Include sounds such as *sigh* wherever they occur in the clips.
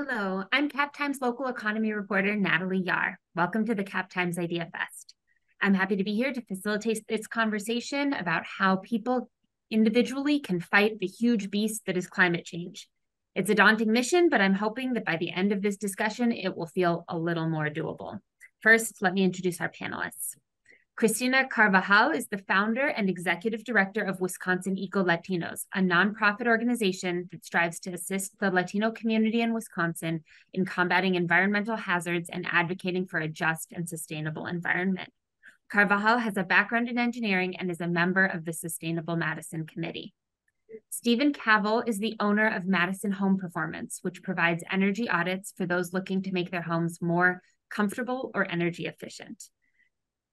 Hello, I'm Cap Times local economy reporter Natalie Yahr. Welcome to the Cap Times Idea Fest. I'm happy to be here to facilitate this conversation about how people individually can fight the huge beast that is climate change. It's a daunting mission, but I'm hoping that by the end of this discussion, it will feel a little more doable. First, let me introduce our panelists. Cristina Carvajal is the founder and executive director of Wisconsin Eco Latinos, a nonprofit organization that strives to assist the Latino community in Wisconsin in combating environmental hazards and advocating for a just and sustainable environment. Carvajal has a background in engineering and is a member of the Sustainable Madison Committee. Stephen Cavil is the owner of Madison Home Performance, which provides energy audits for those looking to make their homes more comfortable or energy efficient.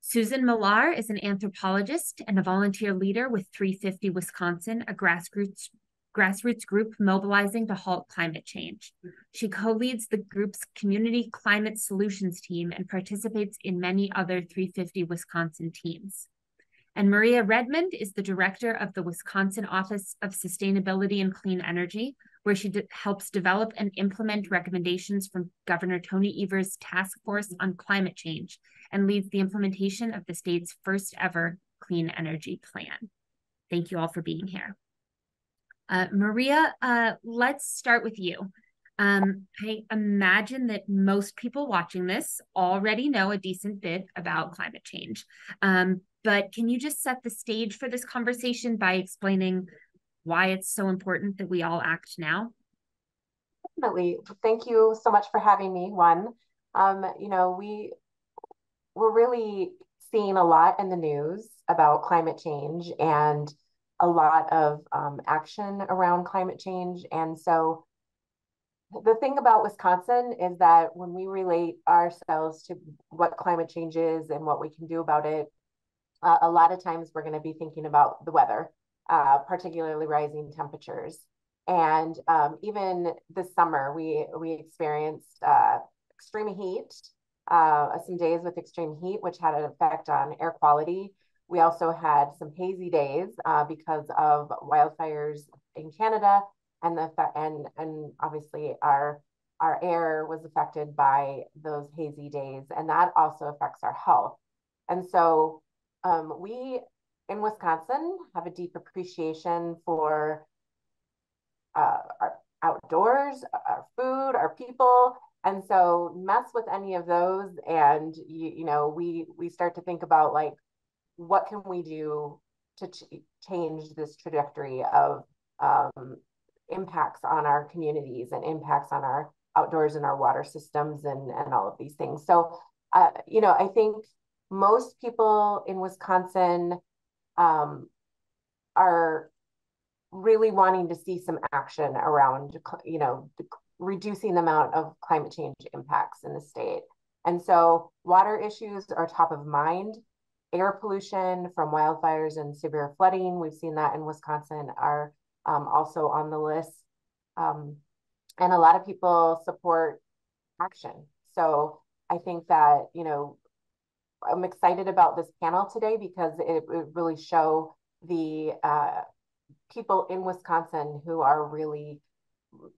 Susan Millar is an anthropologist and a volunteer leader with 350 Wisconsin, a grassroots grassroots group mobilizing to halt climate change. She co leads the group's Community Climate Solutions team and participates in many other 350 Wisconsin teams. And Maria Redmond is the director of the Wisconsin Office of Sustainability and Clean Energy, where she de- helps develop and implement recommendations from Governor Tony Evers' task force on climate change and leads the implementation of the state's first ever clean energy plan. Thank you all for being here. Uh, Maria, uh, let's start with you. Um, I imagine that most people watching this already know a decent bit about climate change. Um, but can you just set the stage for this conversation by explaining why it's so important that we all act now? Definitely. Thank you so much for having me. One, um, you know, we we're really seeing a lot in the news about climate change and a lot of um, action around climate change. And so the thing about Wisconsin is that when we relate ourselves to what climate change is and what we can do about it, uh, a lot of times we're going to be thinking about the weather uh, particularly rising temperatures. And um, even this summer, we we experienced uh, extreme heat, uh, some days with extreme heat, which had an effect on air quality. We also had some hazy days uh, because of wildfires in Canada, and the and and obviously our our air was affected by those hazy days, and that also affects our health. And so um, we in Wisconsin have a deep appreciation for uh, our outdoors, our food, our people. And so mess with any of those and you, you know, we we start to think about like what can we do to ch change this trajectory of um, impacts on our communities and impacts on our outdoors and our water systems and, and all of these things. So, uh, you know, I think most people in Wisconsin um, are really wanting to see some action around, you know, reducing the amount of climate change impacts in the state. And so water issues are top of mind. Air pollution from wildfires and severe flooding, we've seen that in Wisconsin, are um, also on the list. Um, and a lot of people support action. So I think that, you know, I'm excited about this panel today because it, it really show the uh, people in Wisconsin who are really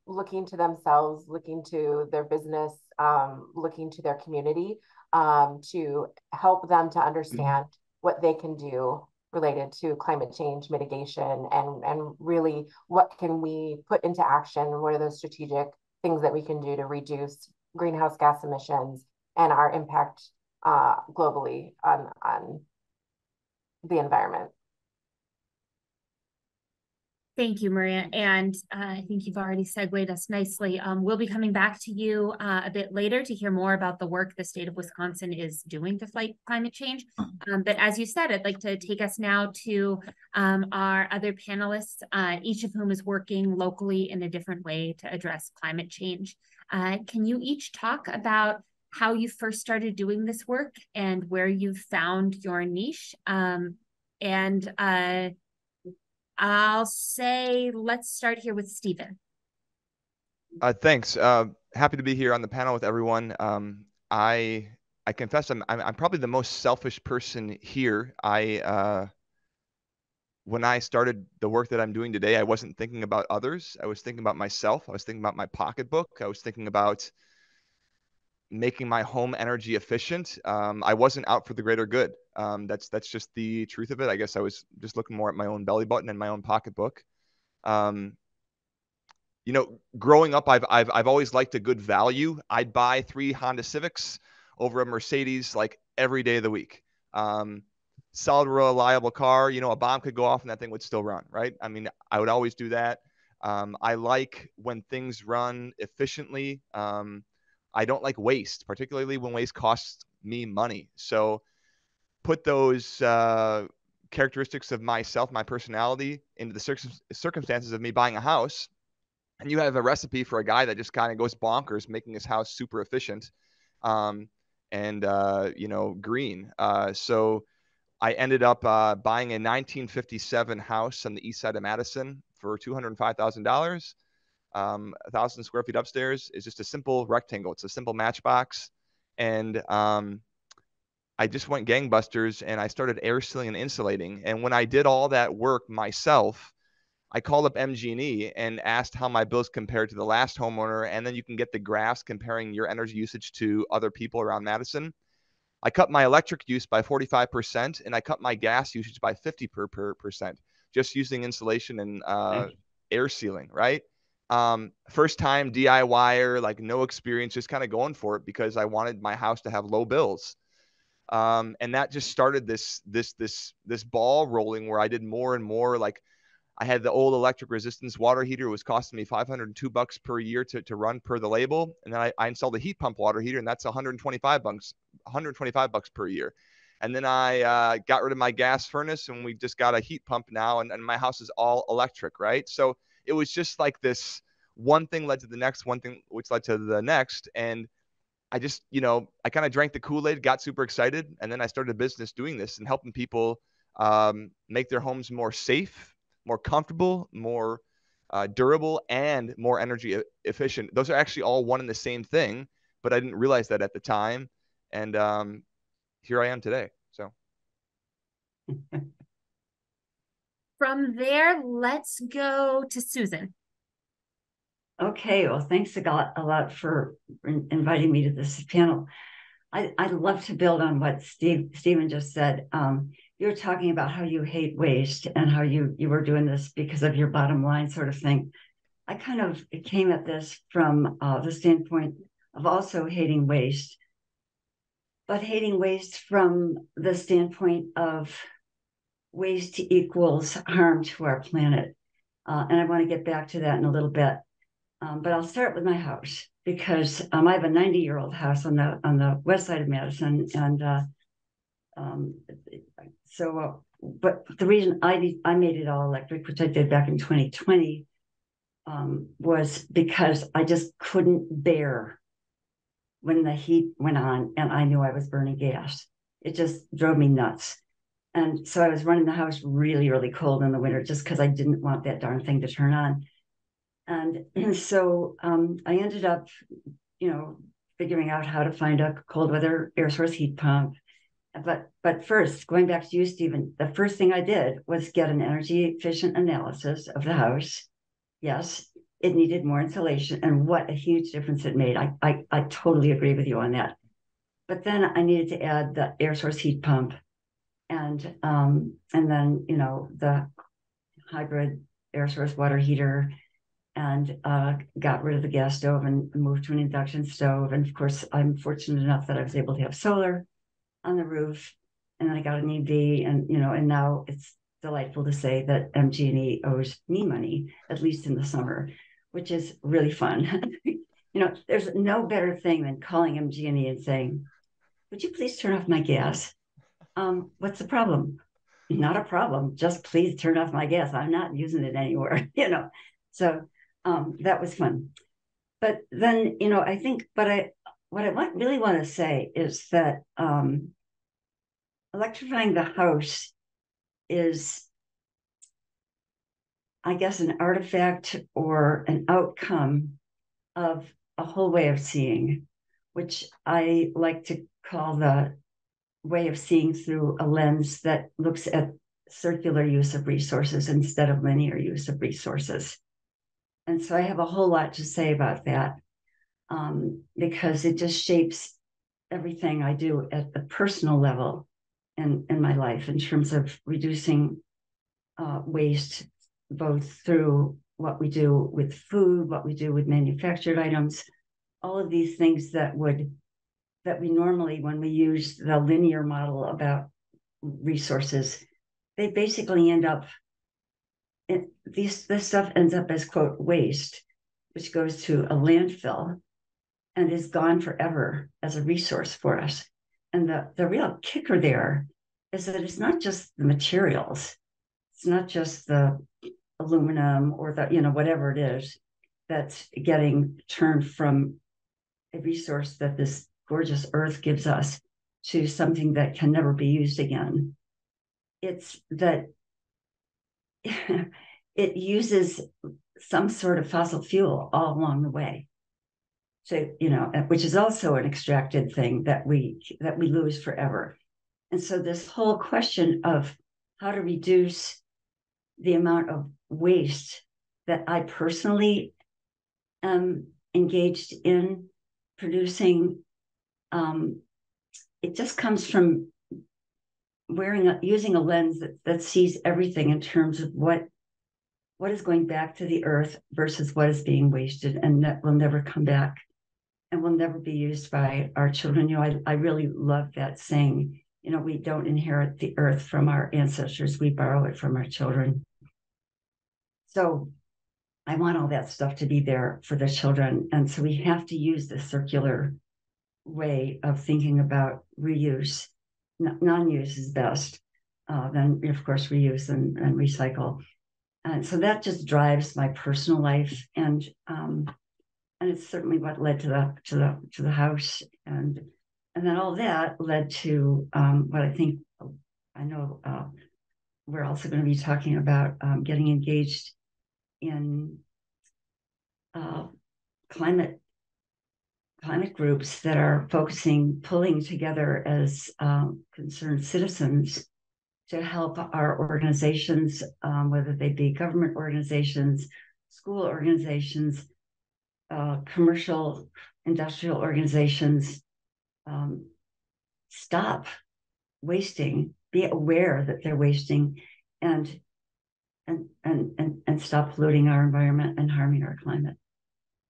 looking to themselves, looking to their business, um, looking to their community um, to help them to understand what they can do related to climate change mitigation and, and really what can we put into action? What are those strategic things that we can do to reduce greenhouse gas emissions and our impact uh, globally on, on the environment. Thank you, Maria. And uh, I think you've already segued us nicely. Um, we'll be coming back to you uh, a bit later to hear more about the work the state of Wisconsin is doing to fight climate change. Um, but as you said, I'd like to take us now to um, our other panelists, uh, each of whom is working locally in a different way to address climate change. Uh, can you each talk about how you first started doing this work and where you found your niche. Um, and uh, I'll say, let's start here with Stephen. Uh, thanks. Uh, happy to be here on the panel with everyone. Um, I I confess I'm, I'm, I'm probably the most selfish person here. I uh, when I started the work that I'm doing today, I wasn't thinking about others. I was thinking about myself. I was thinking about my pocketbook. I was thinking about making my home energy efficient. Um, I wasn't out for the greater good. Um, that's that's just the truth of it. I guess I was just looking more at my own belly button and my own pocketbook. Um, you know, growing up, I've, I've I've always liked a good value. I'd buy three Honda Civics over a Mercedes like every day of the week. Um, solid, reliable car. You know, a bomb could go off and that thing would still run, right? I mean, I would always do that. Um, I like when things run efficiently. I don't like waste, particularly when waste costs me money. So put those uh, characteristics of myself, my personality, into the cir- circumstances of me buying a house. And you have a recipe for a guy that just kind of goes bonkers, making his house super efficient um, and, uh, you know, green. Uh, so I ended up uh, buying a 1957 house on the east side of Madison for $205,000. Um, a thousand square feet upstairs is just a simple rectangle. It's a simple matchbox. And um, I just went gangbusters and I started air sealing and insulating. And when I did all that work myself, I called up MG&E and asked how my bills compared to the last homeowner. And then you can get the graphs comparing your energy usage to other people around Madison. I cut my electric use by 45% and I cut my gas usage by 50 per, per percent just using insulation and uh, air sealing, right? Um, first time DIYer, like no experience, just kind of going for it because I wanted my house to have low bills. Um, and that just started this this this this ball rolling where I did more and more like I had the old electric resistance water heater. It was costing me 502 bucks per year to, to run per the label. And then I, I installed a heat pump water heater and that's 125 bucks, 125 bucks per year. And then I uh, got rid of my gas furnace and we just got a heat pump now and, and my house is all electric, right? So it was just like this one thing led to the next, one thing which led to the next. And I just, you know, I kind of drank the Kool-Aid, got super excited, and then I started a business doing this and helping people um, make their homes more safe more comfortable, more uh, durable, and more energy efficient. Those are actually all one and the same thing, but I didn't realize that at the time. And um, here I am today. So. *laughs* From there, let's go to Susan. Okay, well, thanks a lot, a lot for inviting me to this panel. I, I'd love to build on what Steve Stephen just said. Um, you're talking about how you hate waste and how you you were doing this because of your bottom line sort of thing. I kind of came at this from uh, the standpoint of also hating waste, but hating waste from the standpoint of waste equals harm to our planet. Uh, and I want to get back to that in a little bit. Um, but I'll start with my house because um, I have a 90 year old house on the on the west side of Madison, and uh, um, so, uh, but the reason I I made it all electric, which I did back in 2020, um, was because I just couldn't bear when the heat went on and I knew I was burning gas. It just drove me nuts. And so I was running the house really, really cold in the winter just because I didn't want that darn thing to turn on. And, *clears throat* so um, I ended up, you know, figuring out how to find a cold weather air source heat pump but but first, going back to you, Stephen, the first thing I did was get an energy efficient analysis of the house. Yes, it needed more insulation, and what a huge difference it made. I I, I totally agree with you on that. But then I needed to add the air source heat pump, and um and then you know the hybrid air source water heater and uh, got rid of the gas stove and moved to an induction stove. And of course, I'm fortunate enough that I was able to have solar on the roof and I got an EV and you know and now it's delightful to say that MG&E owes me money at least in the summer which is really fun. *laughs* You know there's no better thing than calling MG&E and saying would you please turn off my gas um, what's the problem? Not a problem. Just please turn off my gas. I'm not using it anywhere *laughs* you know. So um, that was fun. But then you know I think but I what I want, really want to say is that um, electrifying the house is, I guess, an artifact or an outcome of a whole way of seeing, which I like to call the way of seeing through a lens that looks at circular use of resources instead of linear use of resources. And so I have a whole lot to say about that um, because it just shapes everything I do at the personal level in, in my life in terms of reducing uh, waste, both through what we do with food, what we do with manufactured items, all of these things that would that we normally when we use the linear model about resources they basically end up it, these this stuff ends up as quote waste which goes to a landfill and is gone forever as a resource for us. And the the real kicker there is that it's not just the materials. It's not just the aluminum or the you know whatever it is that's getting turned from a resource that this gorgeous earth gives us to something that can never be used again. It's that *laughs* it uses some sort of fossil fuel all along the way. So you know which is also an extracted thing that we that we lose forever. And so this whole question of how to reduce the amount of waste that i personally am engaged in producing um, it just comes from wearing a, using a lens that, that sees everything in terms of what what is going back to the earth versus what is being wasted and that will never come back and will never be used by our children. You know, I, I really love that saying, you know, we don't inherit the earth from our ancestors, we borrow it from our children. So I want all that stuff to be there for the children. And so we have to use the circular way of thinking about reuse non-use is best. Uh, then, of course, reuse and, and recycle. And so that just drives my personal life, and um, and it's certainly what led to the to the to the house, and and then all that led to um, what I think I know uh, we're also going to be talking about um, getting engaged in uh, climate climate groups that are focusing, pulling together as um, concerned citizens to help our organizations, um, whether they be government organizations, school organizations, uh, commercial, industrial organizations, um, stop wasting, be aware that they're wasting, and and and and and stop polluting our environment and harming our climate.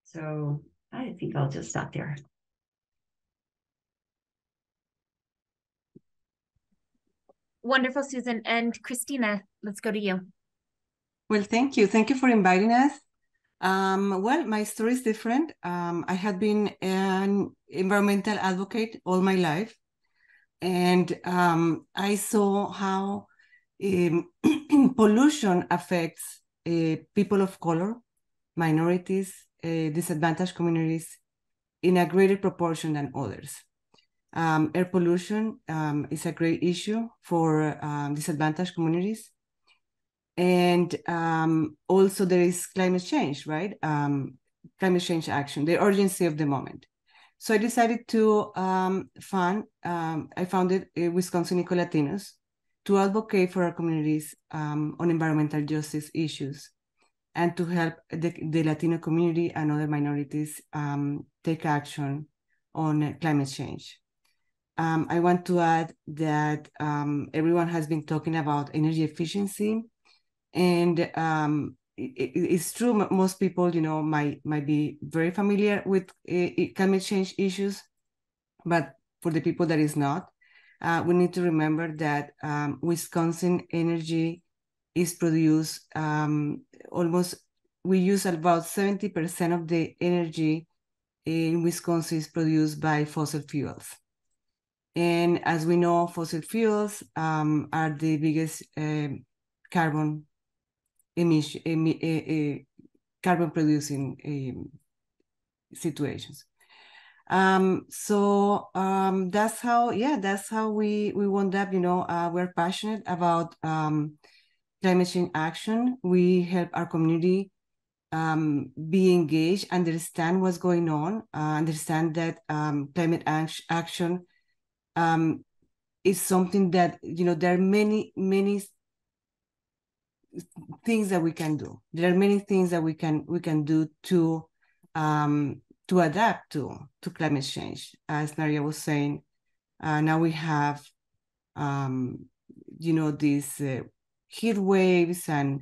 So I think I'll just stop there. Wonderful, Susan. And Christina, let's go to you. Well, thank you. Thank you for inviting us. Um, well, my story is different. Um, I had been an environmental advocate all my life, and um, I saw how um, *clears throat* pollution affects uh, people of color, minorities, uh, disadvantaged communities in a greater proportion than others. Um, air pollution um, is a great issue for um, disadvantaged communities. And um, also there is climate change, right? Um, climate change action, the urgency of the moment. So I decided to um, fund, I founded uh, Wisconsin Ecolatinos to advocate for our communities on environmental justice issues and to help the, the Latino community and other minorities um, take action on climate change. Um, I want to add that um, everyone has been talking about energy efficiency, and um, it, it's true. Most people, you know, might might be very familiar with uh, climate change issues, but for the people that is not, uh, we need to remember that um, Wisconsin energy is produced um, almost, we use about 70% of the energy in Wisconsin is produced by fossil fuels. And as we know, fossil fuels um, are the biggest uh, carbon emission, emi uh, carbon producing um, situations. Um, so um, that's how, yeah, that's how we we wound up. You know, uh, we're passionate about um, climate change action. We help our community um, be engaged, understand what's going on, uh, understand that um, climate action um, is something that, you know, there are many, many things that we can do. There are many things that we can we can do to um, to adapt to to climate change. As Maria was saying, uh, now we have um, you know these uh, heat waves and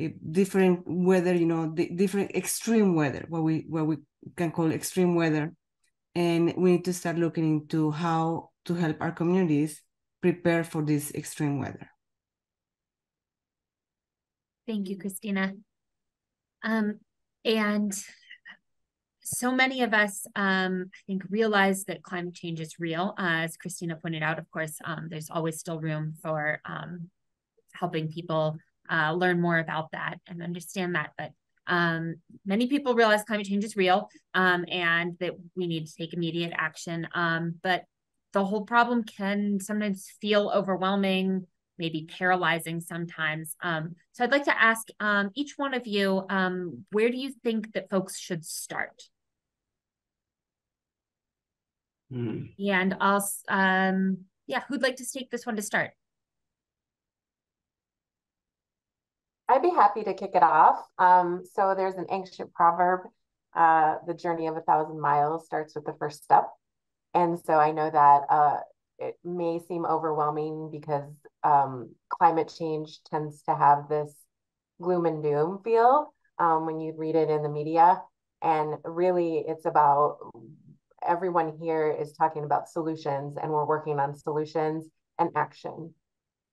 uh, different weather. You know, the different extreme weather, what we what we can call extreme weather, and we need to start looking into how to help our communities prepare for this extreme weather. Thank you, Christina. Um, and so many of us, um, I think, realize that climate change is real. Uh, as Christina pointed out, of course, um, there's always still room for um, helping people uh, learn more about that and understand that. But um, many people realize climate change is real um, and that we need to take immediate action. Um, but the whole problem can sometimes feel overwhelming, maybe paralyzing sometimes. Um, so I'd like to ask um, each one of you, um, where do you think that folks should start? Hmm. And I'll, um, yeah, who'd like to take this one to start? I'd be happy to kick it off. Um, so there's an ancient proverb, uh, the journey of a thousand miles starts with the first step. And so I know that uh, it may seem overwhelming because um, climate change tends to have this gloom and doom feel um, when you read it in the media. And really, it's about everyone here is talking about solutions, and we're working on solutions and action.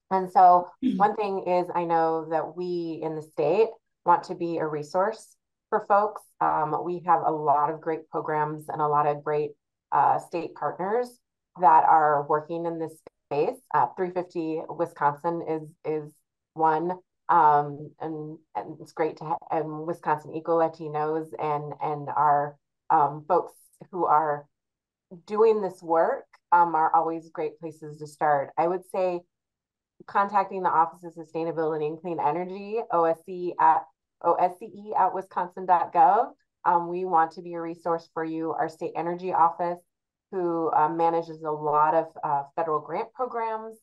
And so, one thing is, I know that we in the state want to be a resource for folks. Um, we have a lot of great programs and a lot of great uh, state partners that are working in this space. Uh, 350 Wisconsin is is one, um, and and it's great to have and Wisconsin Eco Latinos and and our um, folks who are doing this work um, are always great places to start. I would say contacting the Office of Sustainability and Clean Energy, OSCE at OSCE at wisconsin.gov. Um, we want to be a resource for you. Our state energy office, who um, manages a lot of uh, federal grant programs.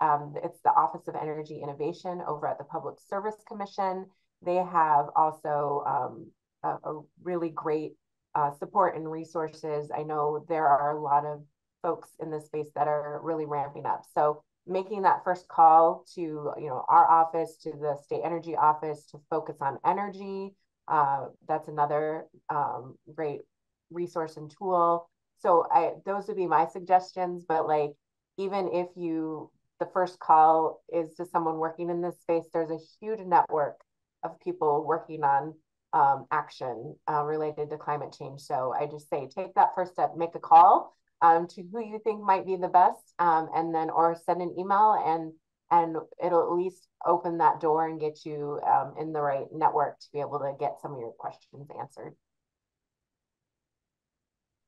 Um, it's the Office of Energy Innovation over at the Public Service Commission. They have also um, a, a, really great uh, support and resources. I know there are a lot of folks in this space that are really ramping up. So making that first call to you know our office to the state energy office to focus on energy uh, that's another um, great resource and tool. So i those would be my suggestions but like even if you the first call is to someone working in this space there's a huge network of people working on um, action uh, related to climate change. So i just say take that first step make a call um, to who you think might be the best, um, and then or send an email and and it'll at least open that door and get you um, in the right network to be able to get some of your questions answered.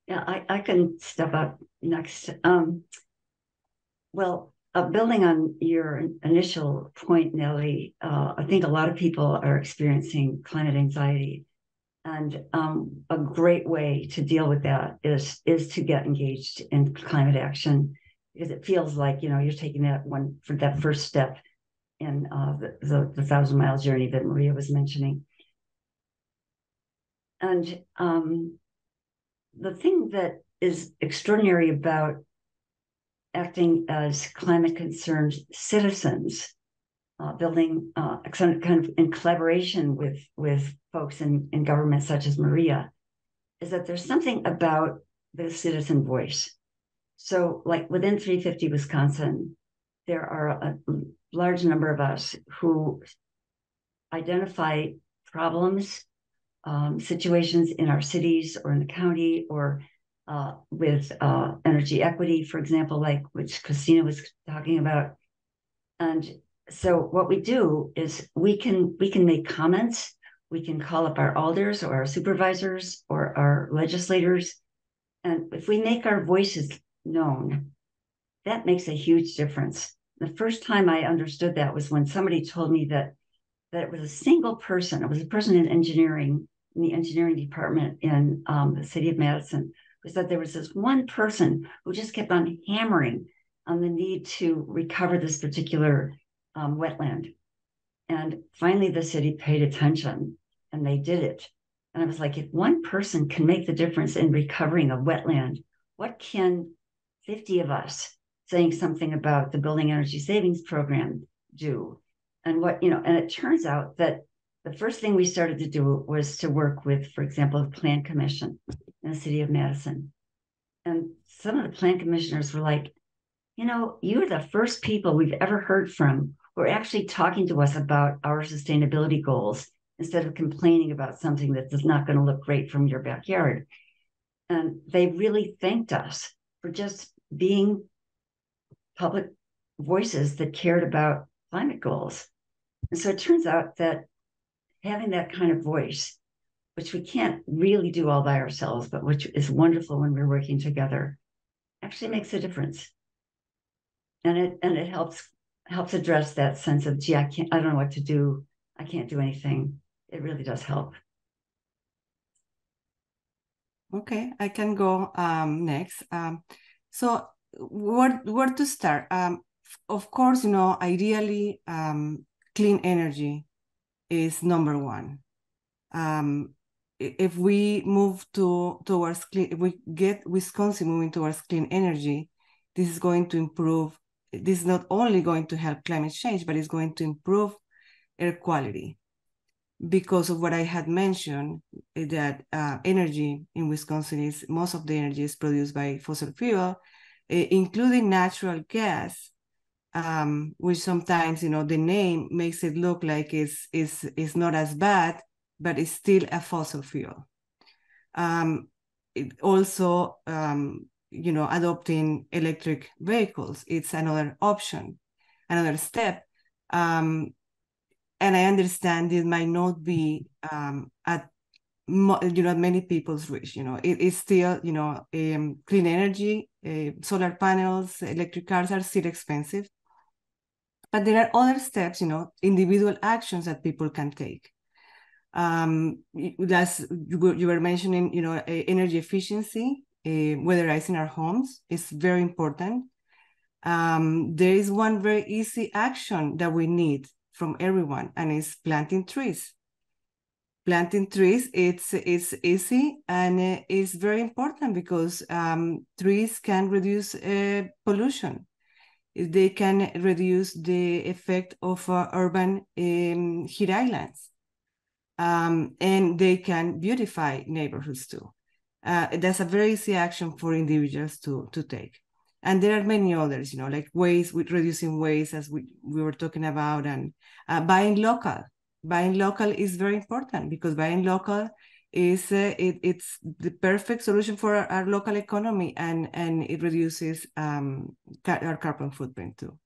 Yeah, I, I can step up next. Um, well, uh, building on your initial point, Nellie, uh, I think a lot of people are experiencing climate anxiety. And um, a great way to deal with that is is to get engaged in climate action because it feels like you know you're taking that one for that first step in uh, the, the, the thousand mile journey that Maria was mentioning. And um, the thing that is extraordinary about acting as climate concerned citizens uh, building uh, kind of in collaboration with with folks in, in government such as Maria, is that there's something about the citizen voice. So, like within 350 Wisconsin, there are a large number of us who identify problems, um, situations in our cities or in the county or uh, with uh, energy equity, for example, like which Christina was talking about. And so what we do is we can we can make comments we can call up our alders or our supervisors or our legislators and if we make our voices known that makes a huge difference the first time i understood that was when somebody told me that that it was a single person it was a person in engineering in the engineering department in um, the city of madison was that there was this one person who just kept on hammering on the need to recover this particular um, wetland. And finally, the city paid attention and they did it. And I was like, if one person can make the difference in recovering a wetland, what can 50 of us saying something about the building energy savings program do? And what, you know, and it turns out that the first thing we started to do was to work with, for example, the Plan Commission in the city of Madison. And some of the plan commissioners were like, you know, you're the first people we've ever heard from who are actually talking to us about our sustainability goals instead of complaining about something that is not going to look great from your backyard. And they really thanked us for just being public voices that cared about climate goals. And so it turns out that having that kind of voice, which we can't really do all by ourselves, but which is wonderful when we're working together, actually makes a difference. And it and it helps helps address that sense of gee, I can't I don't know what to do. I can't do anything. It really does help. Okay, I can go um, next. Um, so where where to start? Um, of course, you know, ideally, um, clean energy is number one. Um, if we move to towards clean, if we get Wisconsin moving towards clean energy, this is going to improve. This is not only going to help climate change, but it's going to improve air quality because of what I had mentioned that uh, energy in Wisconsin is most of the energy is produced by fossil fuel, including natural gas, um, which sometimes you know the name makes it look like it's is is not as bad, but it's still a fossil fuel. Um, it also, um, you know, adopting electric vehicles, it's another option, another step. Um, and I understand it might not be um, at you know many people's reach. You know, it is still you know um, clean energy, uh, solar panels, electric cars are still expensive, but there are other steps. You know, individual actions that people can take um that's you were, you were mentioning you know energy efficiency uh, weatherizing our homes is very important um there is one very easy action that we need from everyone and it's planting trees planting trees it's it's easy and uh, it's very important because um, trees can reduce uh, pollution they can reduce the effect of uh, urban um, heat islands um, and they can beautify neighborhoods too. Uh, that's a very easy action for individuals to to take. And there are many others, you know, like ways with reducing waste, as we, we were talking about, and uh, buying local. Buying local is very important because buying local is uh, it, it's the perfect solution for our, our, local economy and and it reduces um, our carbon footprint too.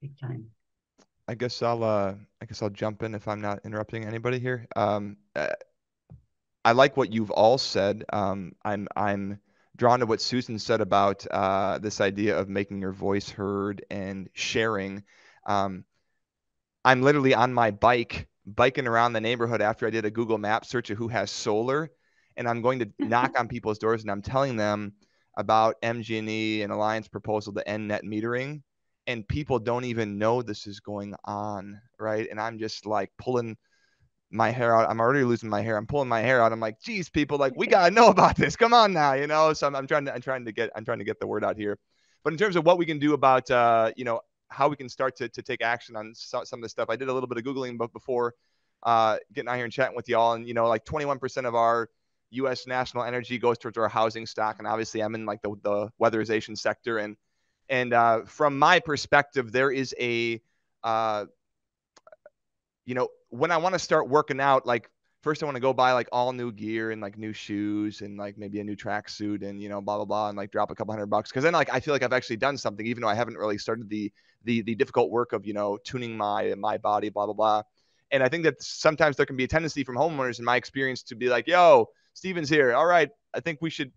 Big time. I guess I'll uh I guess I'll jump in if I'm not interrupting anybody here. Um, uh, I like what you've all said. Um, I'm I'm drawn to what Susan said about uh, this idea of making your voice heard and sharing. Um, I'm literally on my bike biking around the neighborhood after I did a Google Map search of who has solar, and I'm going to *laughs* knock on people's doors and I'm telling them about MG&E and Alliant proposal to end net metering and people don't even know this is going on, right? And I'm just like pulling my hair out. I'm already losing my hair. I'm pulling my hair out. I'm like, geez, people, like we gotta know about this. Come on now, you know. So I'm, I'm trying to I'm trying to get I'm trying to get the word out here. But in terms of what we can do about uh, you know how we can start to to take action on some, some of this stuff, I did a little bit of googling before uh, getting out here and chatting with y'all, and you know, like 21% of our U.S. national energy goes towards our housing stock, and obviously I'm in like the the weatherization sector, and and uh, from my perspective, there is a, uh, you know, when I want to start working out, like first I want to go buy like all new gear and like new shoes and like maybe a new tracksuit and you know blah blah blah and like drop a couple hundred bucks because then like I feel like I've actually done something even though I haven't really started the the the difficult work of you know tuning my my body blah blah blah. And I think that sometimes there can be a tendency from homeowners in my experience to be like, "Yo, Steven's here. All right, I think we should.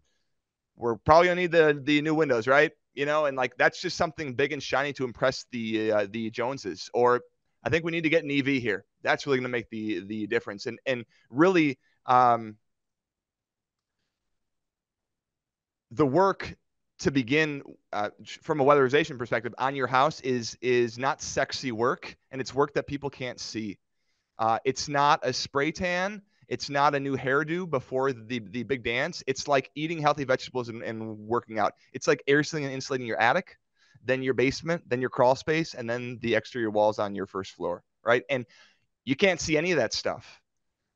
We're probably gonna need the the new windows, right? you know, and like that's just something big and shiny to impress the uh, the Joneses. Or I think we need to get an EV here. That's really going to make the the difference. And and really, um, the work to begin uh, from a weatherization perspective on your house is is not sexy work and it's work that people can't see. Uh, it's not a spray tan. It's not a new hairdo before the the big dance. It's like eating healthy vegetables and, and working out. It's like air sealing and insulating your attic then your basement then your crawl space and then the exterior walls on your first floor right? And you can't see any of that stuff.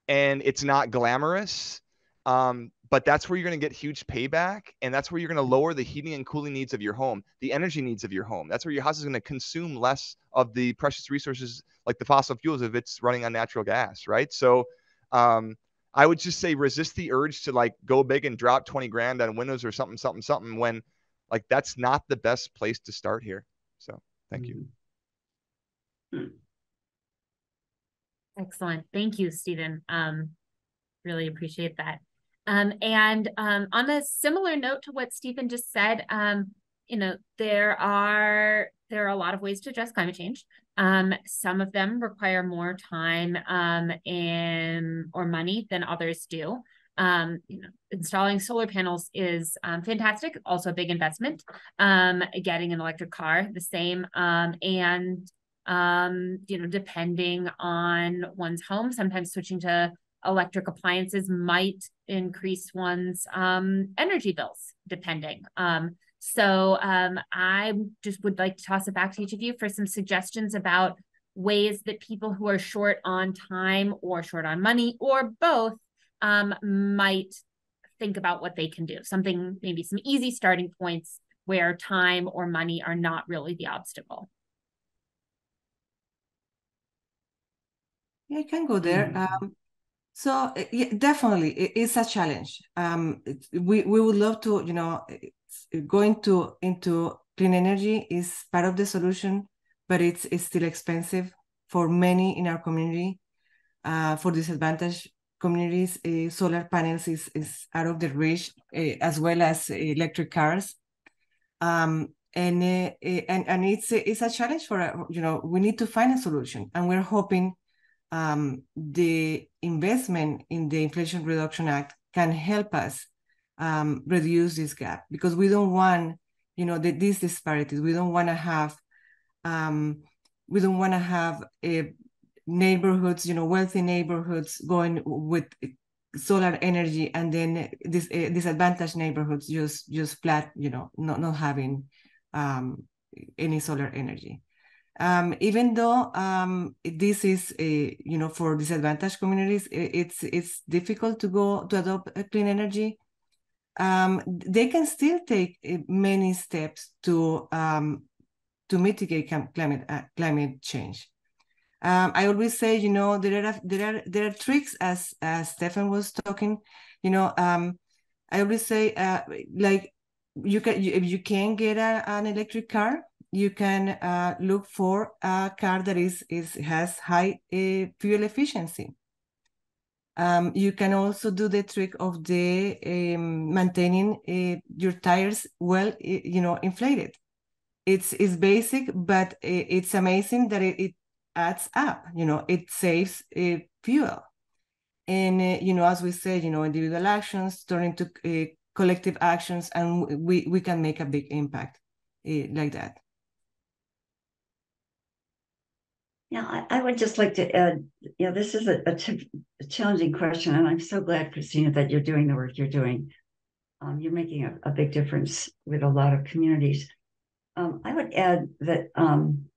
And it's not glamorous um, but that's where you're going to get huge payback and that's where you're going to lower the heating and cooling needs of your home the energy needs of your home. That's where your house is going to consume less of the precious resources like the fossil fuels if it's running on natural gas right? So um, i would just say resist the urge to like go big and drop 20 grand on windows or something something something when like that's not the best place to start here so thank you hmm. excellent thank you stephen um, really appreciate that um, and um, on a similar note to what Stephen just said, um, you know, there are there are a lot of ways to address climate change. Um, some of them require more time um, and or money than others do. Um, you know, installing solar panels is um, fantastic, also a big investment. Um, getting an electric car, the same. Um, and um, you know, depending on one's home, sometimes switching to electric appliances might increase one's um, energy bills, depending. Um, so um, I just would like to toss it back to each of you for some suggestions about ways that people who are short on time or short on money or both um, might think about what they can do. Something, maybe some easy starting points where time or money are not really the obstacle. Yeah, I can go there. Mm um, so yeah, definitely, it's a challenge. Um, we we would love to, you know, going to into clean energy is part of the solution, but it's it's still expensive for many in our community. Uh, for disadvantaged communities, uh, solar panels is is out of the reach, uh, as well as electric cars. Um, and and and it's it's a challenge for you know we need to find a solution, and we're hoping um, the investment in the Inflation Reduction Act can help us um, reduce this gap because we don't want, you know, the, these disparities. We don't want to have, um, we don't want to have a eh, neighborhoods, you know, wealthy neighborhoods going with solar energy and then this uh, disadvantaged neighborhoods just just flat, you know, not not having um, any solar energy. Um, even though um, this is a, you know for disadvantaged communities, it's it's difficult to go to adopt clean energy. Um, they can still take eh, many steps to um, to mitigate climate uh, climate change. Um, I always say, you know, there are there are there are tricks as as Stefan was talking. You know, um, I always say, uh, like you can you, if you can get a, an electric car, you can uh, look for a car that is, is has high uh, fuel efficiency. Um, you can also do the trick of the um, maintaining uh, your tires well, you know, inflated. It's it's basic, but it's amazing that it, it adds up. You know, it saves uh, fuel. And uh, you know, as we said, you know, individual actions turn into uh, collective actions, and we we can make a big impact like that. Yeah, I, I, would just like to add, you know, this is a, a, challenging question, and I'm so glad, Christina, that you're doing the work you're doing. Um, you're making a, a, big difference with a lot of communities. Um, I would add that, um,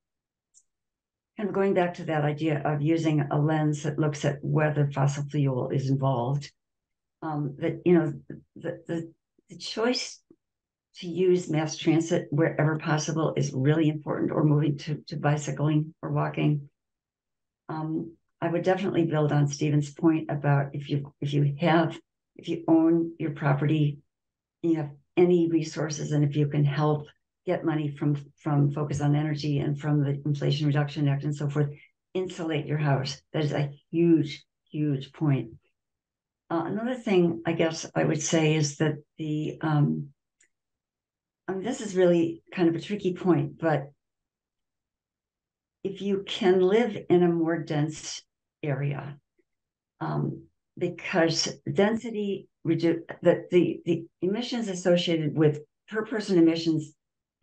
of going back to that idea of using a lens that looks at whether fossil fuel is involved, um, that, you know, the, the, the choice to use mass transit wherever possible is really important, or moving to, to bicycling or walking. Um, I would definitely build on Stephen's point about if you if you have if you own your property, you have any resources, and if you can help get money from from Focus on Energy and from the Inflation Reduction Act and so forth, insulate your house. That is a huge, huge point. Uh, another thing I guess I would say is that the um, I mean, this is really kind of a tricky point, but if you can live in a more dense area, um, because density reduce the, the the emissions associated with per person emissions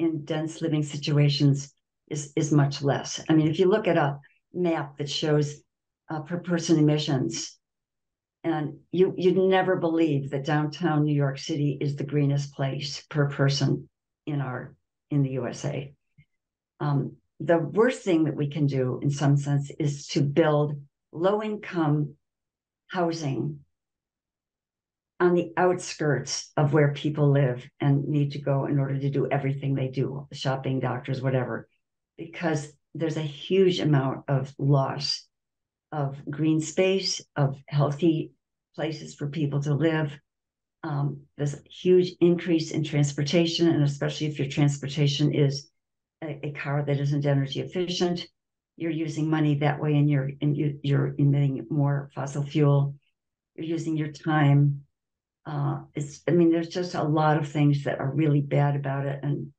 in dense living situations is is much less. I mean, if you look at a map that shows uh, per person emissions, and you you'd never believe that downtown New York City is the greenest place per person in our in the USA. Um, the worst thing that we can do, in some sense, is to build low income housing on the outskirts of where people live and need to go in order to do everything they do shopping, doctors, whatever, because there's a huge amount of loss of green space, of healthy places for people to live. Um, there's a huge increase in transportation, and especially if your transportation is a, a car that isn't energy efficient, you're using money that way, and you're and you, you're emitting more fossil fuel. You're using your time uh, it's i mean there's just a lot of things that are really bad about it and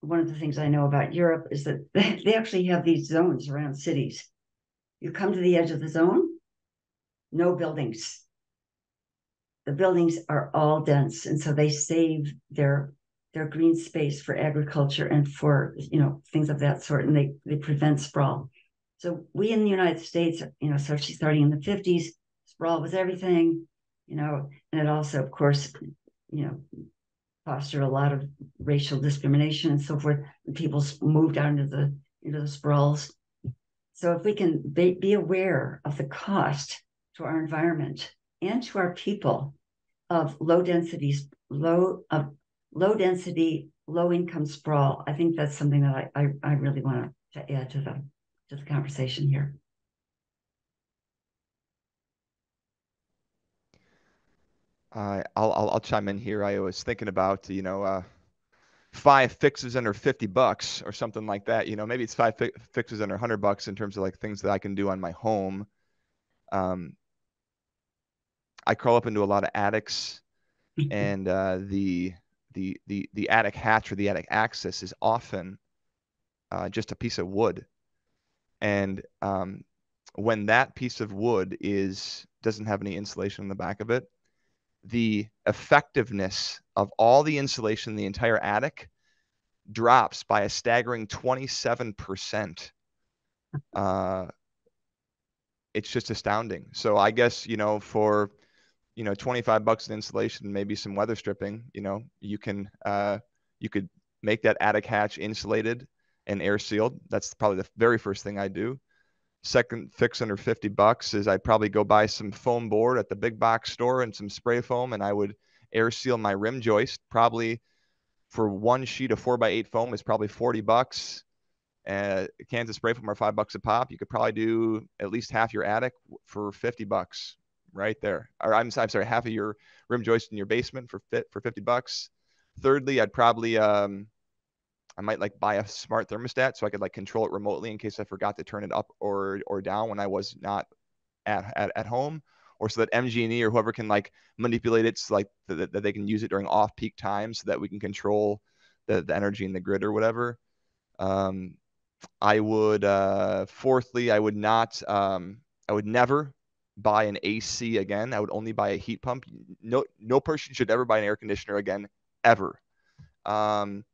one of the things i know about europe is that *laughs* they actually have these zones around cities. You come to the edge of the zone no buildings. The buildings are all dense and so they save their their green space for agriculture and for you know things of that sort and they they prevent sprawl. So we in the united states you know especially starting in the 50s sprawl was everything you know, and it also, of course, you know, fostered a lot of racial discrimination and so forth. People moved out into the into the sprawls. So if we can be, be aware of the cost to our environment and to our people of low densities, low of low density, low income sprawl, I think that's something that I I, I really want to add to the to the conversation here. Uh, I'll, I'll, I'll chime in here. I was thinking about you know uh, five fixes under 50 bucks or something like that. You know, maybe it's five fi- fixes under 100 bucks in terms of like things that I can do on my home. Um, I crawl up into a lot of attics, and uh, the the the the attic hatch or the attic access is often uh, just a piece of wood, and um, when that piece of wood is doesn't have any insulation in the back of it, the effectiveness of all the insulation in the entire attic drops by a staggering 27%. *laughs* Uh, it's just astounding. So I guess, you know, for, you know, 25 bucks in insulation, maybe some weather stripping, you know, you can, uh, you could make that attic hatch insulated and air sealed. That's probably the very first thing I do second fix under 50 bucks is I'd probably go buy some foam board at the big box store and some spray foam and I would air seal my rim joist probably for one sheet of four by eight foam is probably 40 bucks. Uh, cans of spray foam are five bucks a pop. You could probably do at least half your attic for 50 bucks right there. Or I'm, I'm sorry, half of your rim joist in your basement for fit for 50 bucks. Thirdly, I'd probably um, I might like buy a smart thermostat so I could like control it remotely in case I forgot to turn it up or or down when I was not at at, at home or so that MG&E or whoever can like manipulate it so like that, that they can use it during off peak times so that we can control the, the energy in the grid or whatever. Um, I would uh, fourthly, I would not um, I would never buy an AC again. I would only buy a heat pump. No no person should ever buy an air conditioner again ever. Um,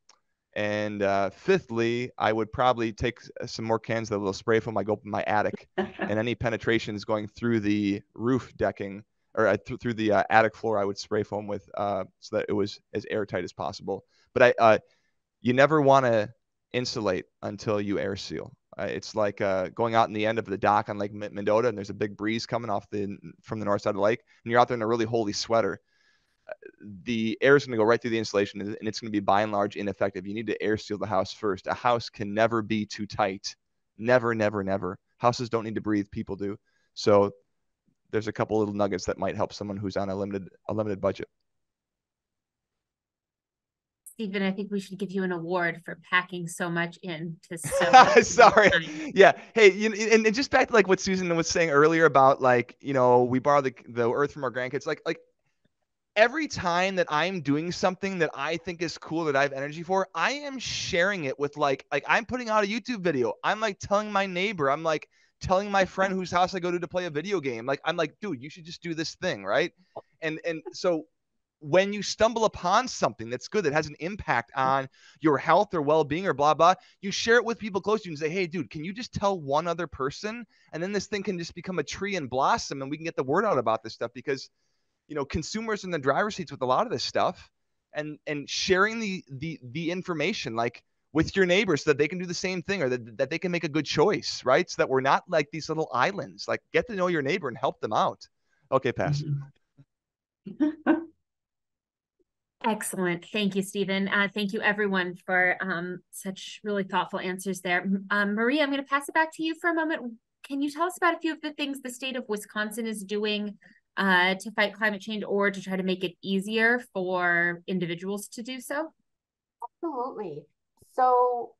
and uh, fifthly, I would probably take some more cans of the little spray foam I go up in my attic, and any *laughs* penetrations going through the roof decking or uh, th- through the uh, attic floor, I would spray foam with uh, so that it was as airtight as possible. But I, uh, you never want to insulate until you air seal. Uh, it's like going out in the end of the dock on Lake Mendota, and there's a big breeze coming off the from the north side of the lake, and you're out there in a really holey sweater the air is going to go right through the insulation and it's going to be by and large ineffective. You need to air seal the house first. A house can never be too tight. Never, never, never. Houses don't need to breathe, people do. So there's a couple little nuggets that might help someone who's on a limited a limited budget. Stephen, I think we should give you an award for packing so much in to *laughs* so *laughs* Sorry. Yeah. Hey, you and, and just back to like what Susan was saying earlier about like, you know, we borrow the the earth from our grandkids. Like like every time that I'm doing something that I think is cool that I have energy for, I am sharing it with like like I'm putting out a YouTube video. I'm like telling my neighbor, I'm like telling my friend *laughs* whose house I go to to play a video game. Like I'm like, dude, you should just do this thing, right? And and so when you stumble upon something that's good that has an impact *laughs* on your health or well-being or blah blah you share it with people close to you and say hey dude can you just tell one other person and then this thing can just become a tree and blossom and we can get the word out about this stuff because you know consumers in the driver's seats with a lot of this stuff and and sharing the the the information like with your neighbors so that they can do the same thing or that, that they can make a good choice right so that we're not like these little islands like get to know your neighbor and help them out okay pass Mhm. *laughs* Excellent. Thank you, Stephen. Uh, thank you, everyone, for um, such really thoughtful answers there. Um, Maria, I'm going to pass it back to you for a moment. Can you tell us about a few of the things the state of Wisconsin is doing uh, to fight climate change or to try to make it easier for individuals to do so? Absolutely. So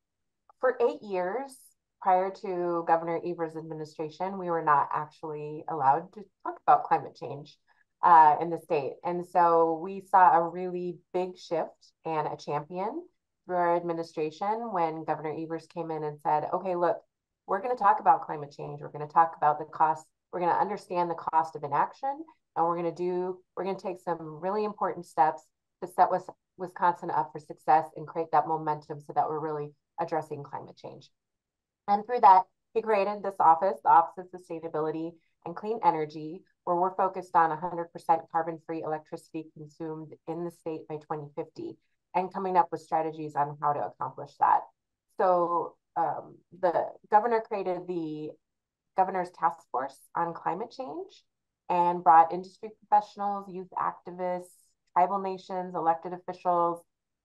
for eight years prior to Governor Evers' administration, we were not actually allowed to talk about climate change uh, in the state. And so we saw a really big shift and a champion through our administration when Governor Evers came in and said, okay, look, we're going to talk about climate change. We're going to talk about the cost. We're going to understand the cost of inaction. And we're going to do, we're going to take some really important steps to set Wisconsin up for success and create that momentum so that we're really addressing climate change. And through that, he created this office, the Office of Sustainability and Clean Energy, where we're focused on 100% carbon-free electricity consumed in the state by 2050 and coming up with strategies on how to accomplish that. So um, the governor created the governor's task force on climate change and brought industry professionals, youth activists, tribal nations, elected officials,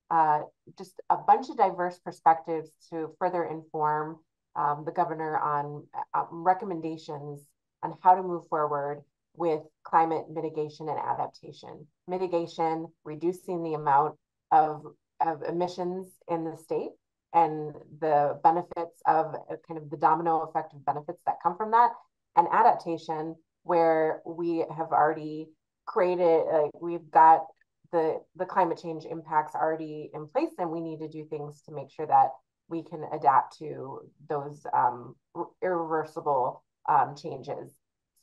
uh, just a bunch of diverse perspectives to further inform um, the governor on uh, recommendations on how to move forward with climate mitigation and adaptation. Mitigation, reducing the amount of, of emissions in the state and the benefits of uh, kind of the domino effect of benefits that come from that, and adaptation, where we have already created, uh, we've got the the climate change impacts already in place, and we need to do things to make sure that we can adapt to those um, irreversible um, changes.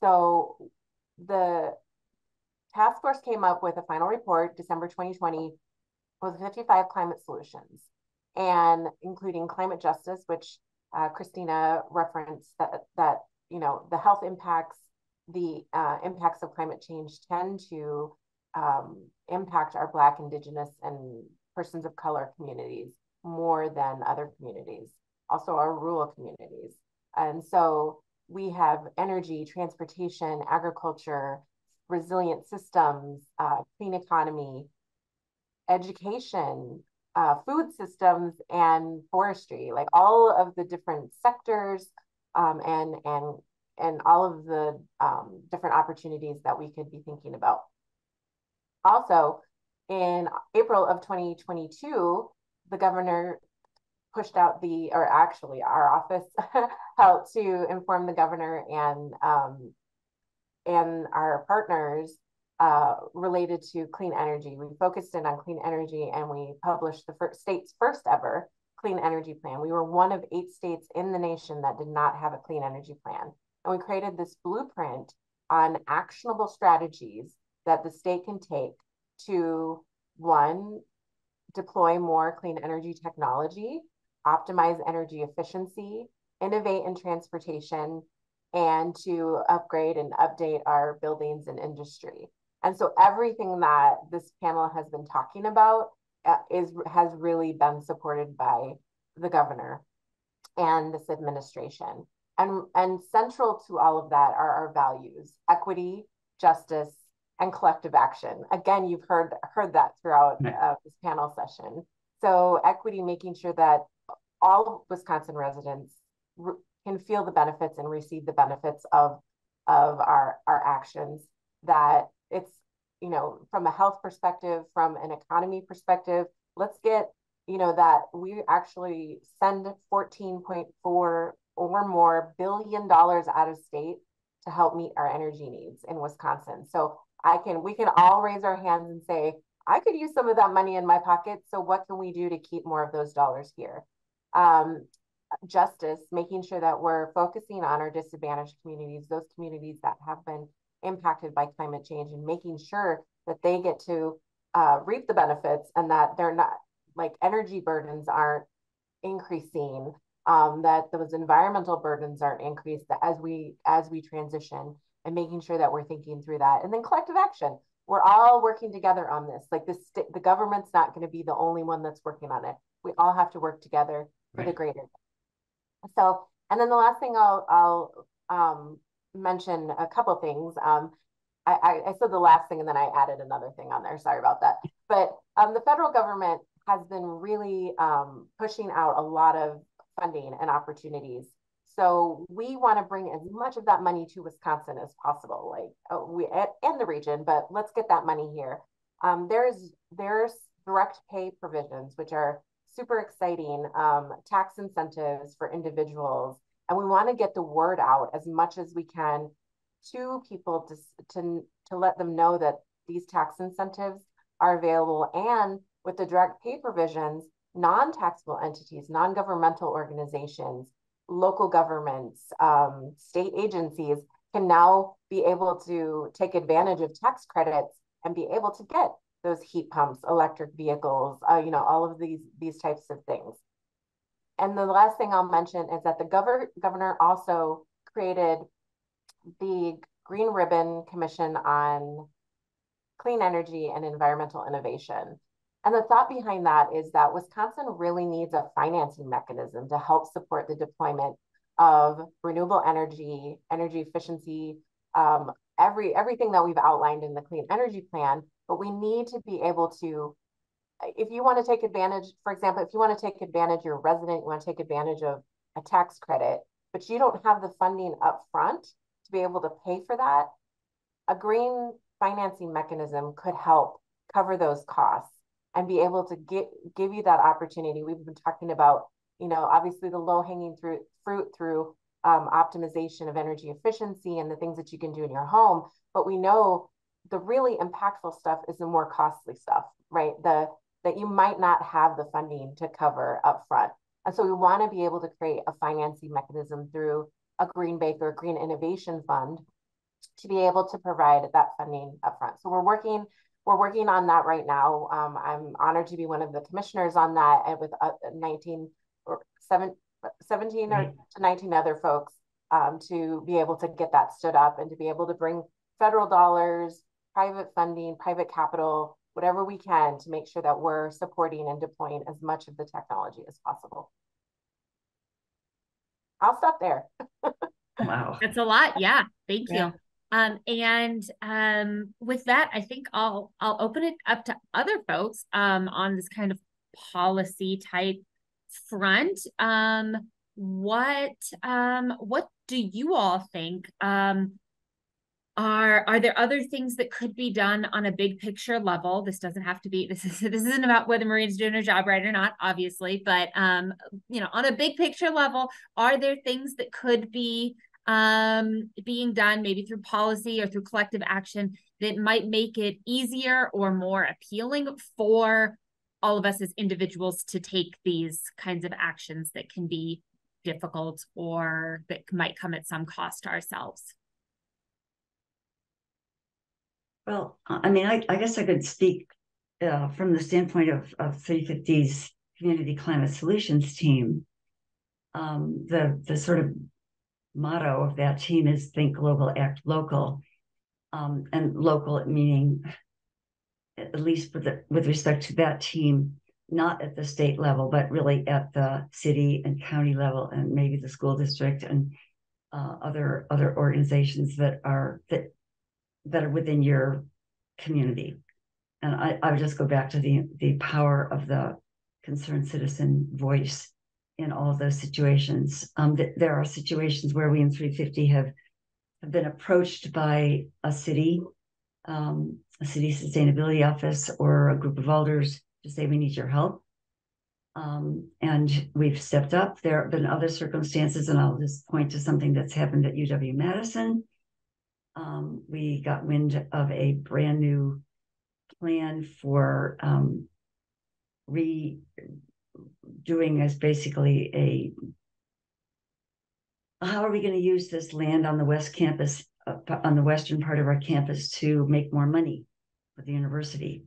So the task force came up with a final report, December 2020, with 55 climate solutions, and including climate justice, which uh, Christina referenced that that you know the health impacts, the uh, impacts of climate change tend to um, impact our Black, Indigenous, and persons of color communities more than other communities, also our rural communities. And so we have energy, transportation, agriculture, resilient systems, uh, clean economy, education, uh, food systems, and forestry, like all of the different sectors um, and, and, and all of the um, different opportunities that we could be thinking about. Also, in April of 2022, the governor pushed out the, or actually our office *laughs* helped to inform the governor and um, and our partners uh, related to clean energy. We focused in on clean energy and we published the first, state's first ever clean energy plan. We were one of eight states in the nation that did not have a clean energy plan. And we created this blueprint on actionable strategies that the state can take to one, deploy more clean energy technology optimize energy efficiency, innovate in transportation, and to upgrade and update our buildings and industry. And so everything that this panel has been talking about uh, is has really been supported by the governor and this administration. And, and central to all of that are our values, equity, justice, and collective action. Again, you've heard heard that throughout uh, this panel session. So equity, making sure that all Wisconsin residents can feel the benefits and receive the benefits of of our our actions that it's you know from a health perspective from an economy perspective let's get you know that we actually send 14.4 or more billion dollars out of state to help meet our energy needs in Wisconsin. So I can we can all raise our hands and say I could use some of that money in my pocket so what can we do to keep more of those dollars here? Um, justice, making sure that we're focusing on our disadvantaged communities, those communities that have been impacted by climate change, and making sure that they get to uh, reap the benefits and that they're not like energy burdens aren't increasing um, that those environmental burdens aren't increased that as we as we transition and making sure that we're thinking through that. And then collective action. We're all working together on this. Like this the government's not going to be the only one that's working on it. We all have to work together for right. the greater so and then the last thing i'll i'll um, mention a couple things um, I, I, I said the last thing and then i added another thing on there sorry about that but um, the federal government has been really um, pushing out a lot of funding and opportunities. So we want to bring as much of that money to Wisconsin as possible, like uh, we and the region. But let's get that money here. Um, there's there's direct pay provisions, which are super exciting. Um, tax incentives for individuals, and we want to get the word out as much as we can to people to to to let them know that these tax incentives are available and with the direct pay provisions non-taxable entities, non-governmental organizations, local governments, um, state agencies can now be able to take advantage of tax credits and be able to get those heat pumps, electric vehicles, uh, you know, all of these these types of things. And the last thing I'll mention is that the governor governor also created the Green Ribbon Commission on Clean Energy and Environmental Innovation. And the thought behind that is that Wisconsin really needs a financing mechanism to help support the deployment of renewable energy, energy efficiency, um, every everything that we've outlined in the clean energy plan. But we need to be able to, if you want to take advantage, for example, if you want to take advantage, you're a resident, you want to take advantage of a tax credit, but you don't have the funding up front to be able to pay for that, a green financing mechanism could help cover those costs and be able to get give you that opportunity. We've been talking about, you know, obviously the low hanging through fruit through um, optimization of energy efficiency and the things that you can do in your home. But we know the really impactful stuff is the more costly stuff, right? The that you might not have the funding to cover upfront. And so we want to be able to create a financing mechanism through a Green Bank or Green Innovation Fund to be able to provide that funding upfront. So we're working we're working on that right now. Um, I'm honored to be one of the commissioners on that and with uh, 19 or seven, 17 right. or to 19 other folks um, to be able to get that stood up and to be able to bring federal dollars, private funding, private capital, whatever we can to make sure that we're supporting and deploying as much of the technology as possible. I'll stop there. *laughs* wow. That's a lot. Yeah. Thank yeah. you. Um, and um, with that, I think I'll I'll open it up to other folks um, on this kind of policy type front. Um, what um, what do you all think? Um, are are there other things that could be done on a big picture level? This doesn't have to be *laughs* this is this isn't about whether Maria's doing her job right or not, obviously, but um, you know, on a big picture level, are there things that could be um, being done maybe through policy or through collective action that might make it easier or more appealing for all of us as individuals to take these kinds of actions that can be difficult or that might come at some cost to ourselves. Well, I mean, I, I guess I could speak uh, from the standpoint of, of 350's Community Climate Solutions team. Um, the the sort of motto of that team is think global, act local. Um, and local meaning, at least with, the, with respect to that team, not at the state level, but really at the city and county level, and maybe the school district and uh, other other organizations that are that that are within your community. And I, I would just go back to the the power of the concerned citizen voice in all of those situations. Um, th- there are situations where we in 350 have, have been approached by a city, um, a city sustainability office, or a group of elders to say, We need your help. Um, and we've stepped up. There have been other circumstances, and I'll just point to something that's happened at UW Madison. Um, we got wind of a brand new plan for um, re doing is basically a how are we going to use this land on the west campus uh, on the western part of our campus to make more money for the university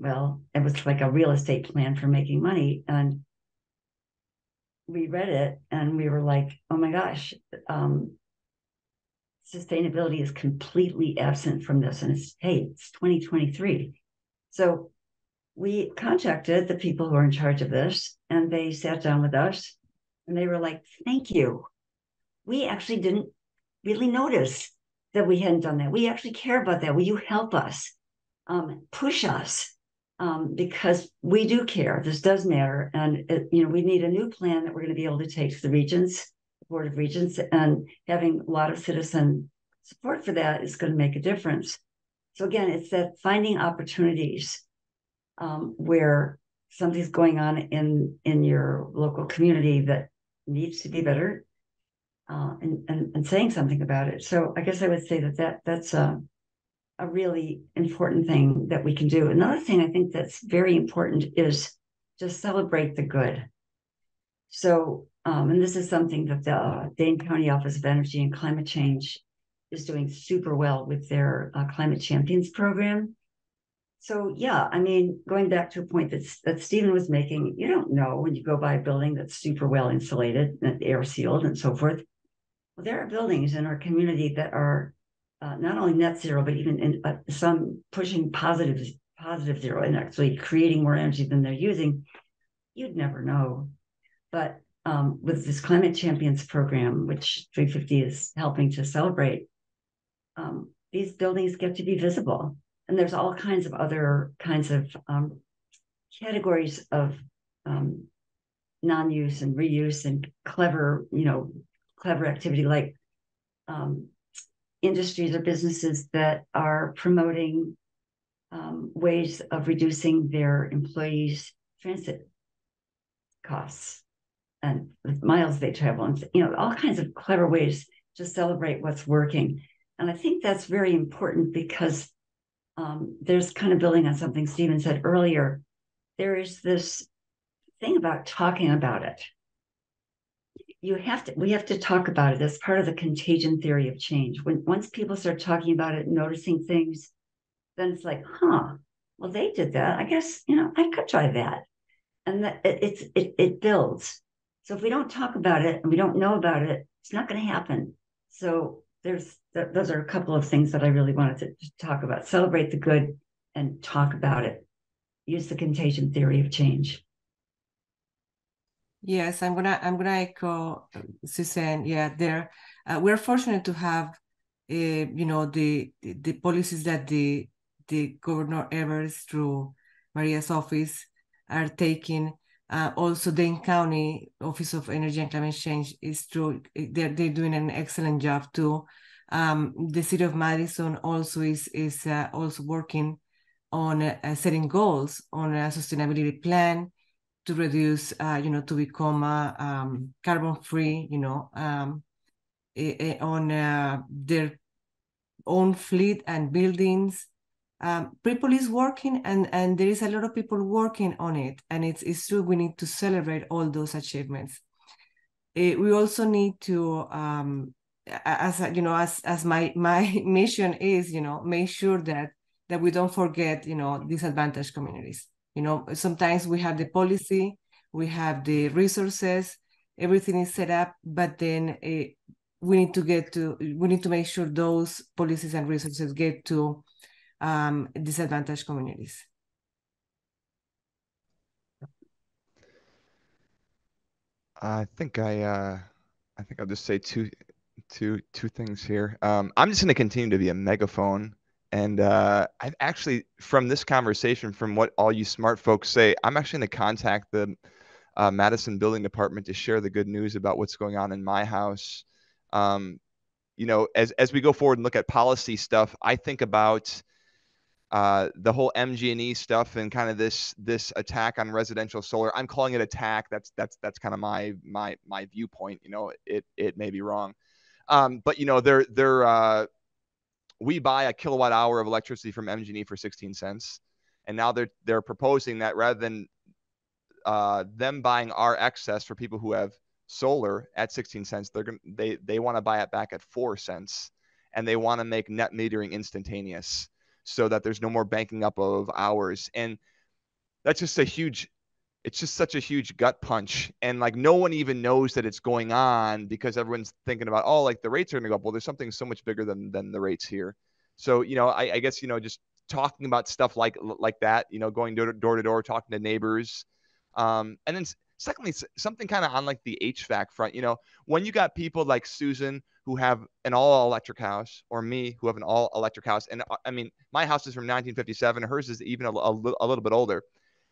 well, it was like a real estate plan for making money. And we read it and we were like, oh my gosh, um, sustainability is completely absent from this. And it's, hey, it's 2023. So we contacted the people who are in charge of this and they sat down with us and they were like, thank you. We actually didn't really notice that we hadn't done that. We actually care about that. Will you help us? Um, push us um, because we do care. This does matter, and it, you know we need a new plan that we're going to be able to take to the regions, board of regents, and having a lot of citizen support for that is going to make a difference. So again, it's that finding opportunities um, where something's going on in in your local community that needs to be better, uh, and, and and saying something about it. So I guess I would say that that that's a a really important thing that we can do. Another thing I think that's very important is just celebrate the good. So, um, and this is something that the Dane County Office of Energy and Climate Change is doing super well with their uh, Climate Champions program. So, yeah, I mean, going back to a point that, that Stephen was making, you don't know when you go by a building that's super well insulated and air sealed and so forth. Well, there are buildings in our community that are uh, not only net zero, but even in uh, some pushing positive positive zero and actually creating more energy than they're using, you'd never know. But um, with this Climate Champions program, which 350 is helping to celebrate, um, these buildings get to be visible. And there's all kinds of other kinds of um, categories of um, non-use and reuse and clever, you know, clever activity like um, industries or businesses that are promoting um, ways of reducing their employees' transit costs and miles they travel, and you know all kinds of clever ways to celebrate what's working. And I think that's very important because um, there's kind of building on something Stephen said earlier. There is this thing about talking about it. You have to we have to talk about it. As part of the contagion theory of change. When once people start talking about it noticing things then it's like huh well they did that. I guess you know i could try that. And that it, it's it, it builds so if we don't talk about it and we don't know about it it's not going to happen so there's th- those are a couple of things that i really wanted to, talk about celebrate the good and talk about it use the contagion theory of change Yes, I'm gonna I'm gonna echo Suzanne. Yeah, there uh, we're fortunate to have, uh, you know, the, the, the policies that the the Governor Evers through Maria's office are taking. Uh, also, Dane County Office of Energy and Climate Change is through. They're they're doing an excellent job too. Um, the city of Madison also is is uh, also working on uh, setting goals on a sustainability plan to reduce, uh, you know, to become uh, um, carbon free, you know, um, on uh, their own fleet and buildings. Um, people is working and, and there is a lot of people working on it. And it's, it's true, we need to celebrate all those achievements. It, we also need to, um, as you know, as, as my, my *laughs* mission is, you know, make sure that, that we don't forget, you know, disadvantaged communities you know, sometimes we have the policy, we have the resources, everything is set up, but then uh, we need to get to, we need to make sure those policies and resources get to um, disadvantaged communities. I think I, uh, I think I'll just say two, two, two things here. Um, I'm just going to continue to be a megaphone and uh, I've actually, from this conversation, from what all you smart folks say, I'm actually going to contact the uh, Madison Building Department to share the good news about what's going on in my house. Um, you know, as as we go forward and look at policy stuff, I think about uh, the whole MG&E stuff and kind of this this attack on residential solar. I'm calling it attack. That's that's that's kind of my my my viewpoint. You know, it it may be wrong, um, but you know, they're they're uh, we buy a kilowatt hour of electricity from MG&E for 16 cents, and now they're they're proposing that rather than uh, them buying our excess for people who have solar at 16 cents, they're gonna they they want to buy it back at four cents, and they want to make net metering instantaneous. So that there's no more banking up of hours. And that's just a huge it's just such a huge gut punch. And like no one even knows that it's going on because everyone's thinking about oh like the rates are going to go up. Well there's something so much bigger than than the rates here. So you know I, I guess you know just talking about stuff like like that you know going door, door to door talking to neighbors um, and then secondly something kind of on like the hvac front you know when you got people like susan who have an all electric house or me who have an all electric house and uh, i mean my house is from 1957 hers is even a, a, a little bit older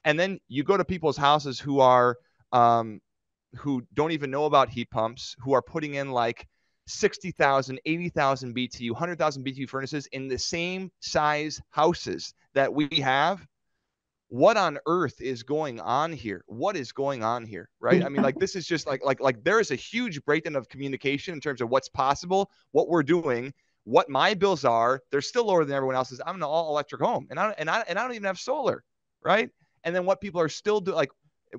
and then you go to people's houses who are um, who don't even know about heat pumps, who are putting in like 60,000, 80,000 BTU, 100,000 BTU furnaces in the same size houses that we have. What on earth is going on here? What is going on here? Right? I mean, like this is just like like like there is a huge breakdown of communication in terms of what's possible, what we're doing, what my bills are. They're still lower than everyone else's. I'm an all electric home, and I and I and I don't even have solar, right? and then what people are still do like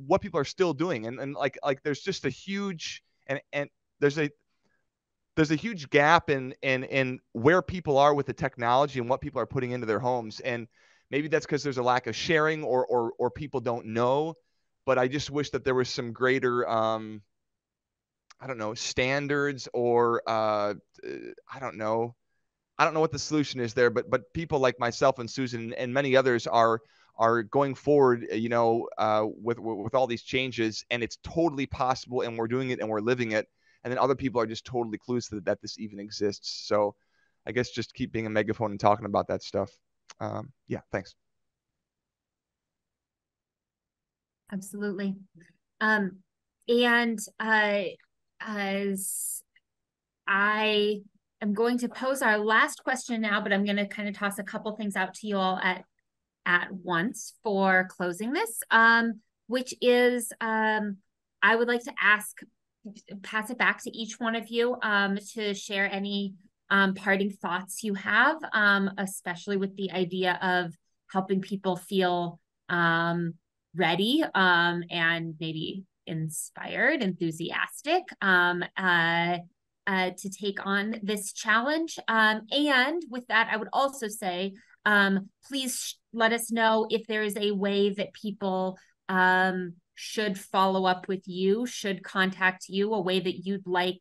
what people are still doing and, and like like there's just a huge and and there's a there's a huge gap in in in where people are with the technology and what people are putting into their homes and maybe that's because there's a lack of sharing or or or people don't know but i just wish that there was some greater um i don't know standards or uh i don't know i don't know what the solution is there but but people like myself and susan and many others are are going forward, you know, uh, with with all these changes, and it's totally possible, and we're doing it, and we're living it, and then other people are just totally clueless that, that this even exists. So, I guess just keep being a megaphone and talking about that stuff. Um, yeah, thanks. Absolutely. Um, and uh, as I am going to pose our last question now, but I'm going to kind of toss a couple things out to you all at at once for closing this, um, which is um, I would like to ask, pass it back to each one of you um, to share any um, parting thoughts you have, um, especially with the idea of helping people feel um, ready um, and maybe inspired, enthusiastic um, uh, uh, to take on this challenge. Um, and with that, I would also say please let us know if there is a way that people should follow up with you, should contact you, a way that you'd like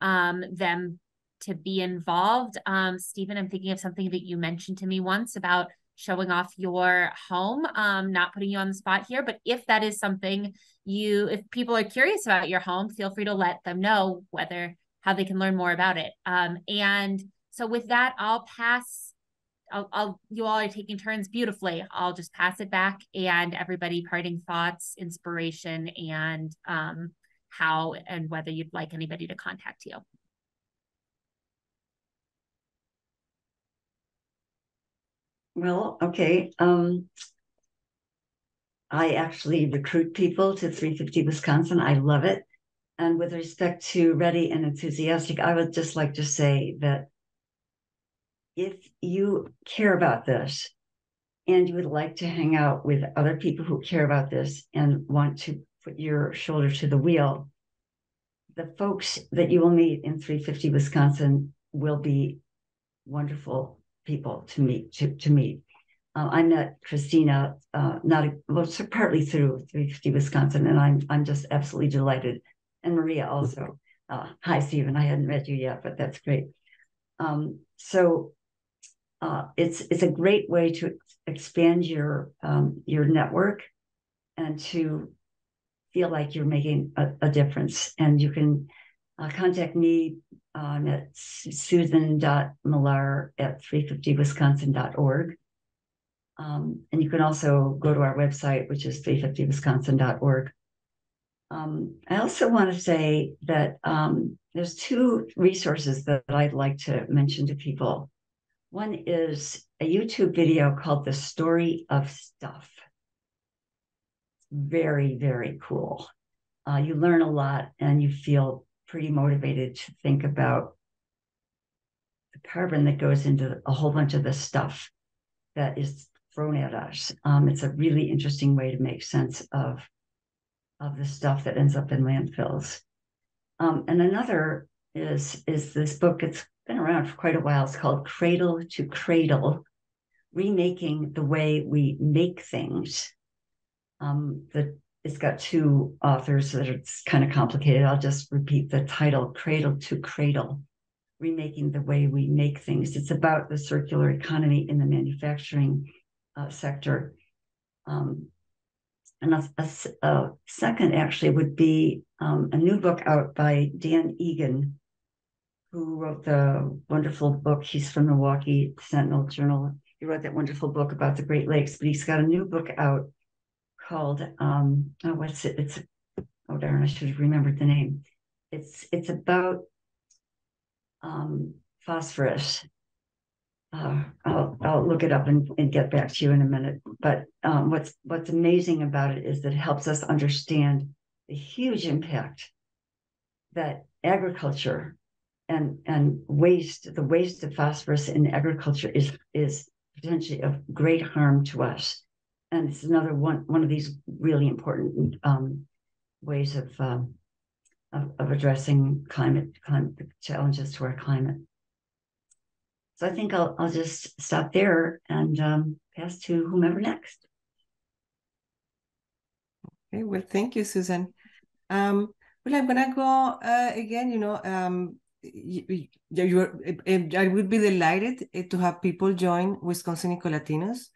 them to be involved. Um, Stephen, I'm thinking of something that you mentioned to me once about showing off your home. Um, not putting you on the spot here, but if that is something you, if people are curious about your home, feel free to let them know whether how they can learn more about it. Um, and so with that, I'll pass I'll, I'll, you all are taking turns beautifully. I'll just pass it back and everybody parting thoughts, inspiration, and um, how and whether you'd like anybody to contact you. Well, okay. Um, I actually recruit people to 350 Wisconsin. I love it. And with respect to ready and enthusiastic, I would just like to say that if you care about this and you would like to hang out with other people who care about this and want to put your shoulder to the wheel, the folks that you will meet in 350 Wisconsin will be wonderful people to meet. To, to meet, uh, I met Christina uh, not a, well, partly through 350 Wisconsin, and I'm I'm just absolutely delighted. And Maria also. Uh, hi, Stephen. I hadn't met you yet, but that's great. Um, so uh, it's it's a great way to expand your um, your network and to feel like you're making a, a difference. And you can uh, contact me um, at susan.millar at 350wisconsin.org. Um, and you can also go to our website, which is 350wisconsin.org. Um, I also want to say that um, there's two resources that I'd like to mention to people. One is a YouTube video called The Story of Stuff. Very, very cool. Uh, you learn a lot and you feel pretty motivated to think about the carbon that goes into a whole bunch of the stuff that is thrown at us. Um, it's a really interesting way to make sense of, of the stuff that ends up in landfills. Um, and another is is this book. It's been around for quite a while. It's called Cradle to Cradle remaking the way we make things. Um, the it's got two authors, that it's kind of complicated. I'll just repeat the title: "Cradle to Cradle." Remaking the way we make things. It's about the circular economy in the manufacturing uh, sector. Um, and a, a, a, second actually would be um, a new book out by Dan Egan, who wrote the wonderful book. He's from Milwaukee Sentinel Journal. He wrote that wonderful book about the Great Lakes, but he's got a new book out called um, oh, what's it? It's oh darn, I should have remembered the name. It's it's about um, phosphorus. Uh, I'll I'll look it up and, and get back to you in a minute. But um, what's what's amazing about it is that it helps us understand the huge impact that agriculture and and waste the waste of phosphorus in agriculture is is potentially of great harm to us and it's another one one of these really important um, ways of, um, of, of addressing climate climate challenges to our climate. So i think i'll i'll just stop there and um, pass to whomever next. Okay well thank you susan. Um, well i'm gonna go uh, again you know um, you, you, I would be delighted eh, to have people join Wisconsin Ecolatinos.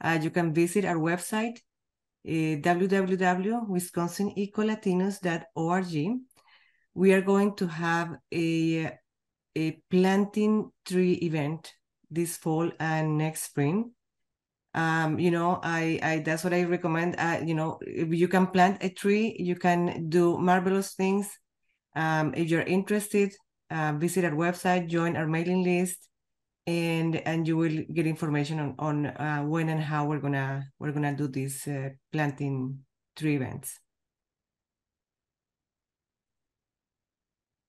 Uh, you can visit our website, uh, www.wisconsinecolatinos.org. We are going to have a, a planting tree event this fall and next spring. Um, you know, I, I that's what I recommend. Uh, you know, you can plant a tree, you can do marvelous things. Um, if you're interested, uh, visit our website, join our mailing list, and and you will get information on on uh, when and how we're gonna we're gonna do these uh, planting tree events.